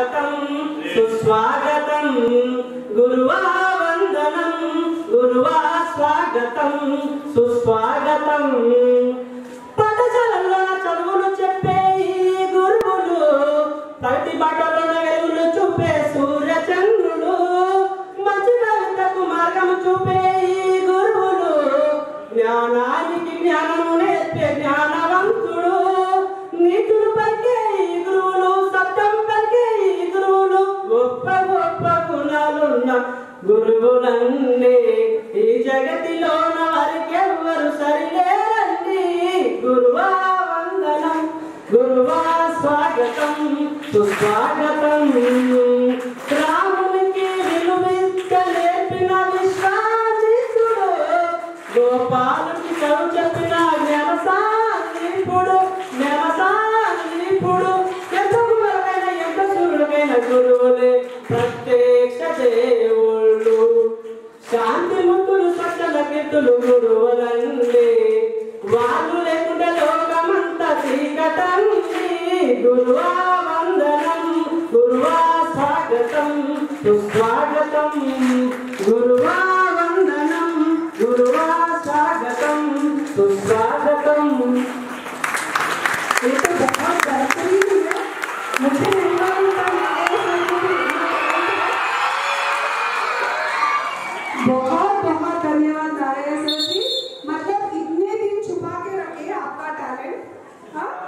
స్వాగతం సుస్వాగతం గురువా వందనం గురువా స్వాగతం సుస్వాగతం. పాఠశాలలో చదువులు చెప్పే గురువులు ప్రతి బట్టలో గొప్ప గొప్ప గుణాలున్న గురువులండి ఈ జగతిలోన వారికెవ్వరు సరిలేరండి. గురువా వందనం గురువా స్వాగతం సుస్వాగతం. రామునికి విలువింత నేర్పిన విశ్వాసితుడు గోపాలుకి చదువు చెప్పిన జ్ఞానసానిపుడు జ్ఞానసానిపుడు ఎంత గురువులకైన ఎంత సూర్యులకైన గురువులే సకల కీర్తులు గురువులండి వాళ్ళు లేకుంటే లోకమంతా చీకటండి గురువా వందనం గురువా స్వాగతం సుస్వాగతం గురువా వందనం గురువా స్వాగతం సుస్వాగతం ये तो बहुत बेहतरीन है मुझे नहीं मालूम था ये संगीत बहुत बहुत Huh?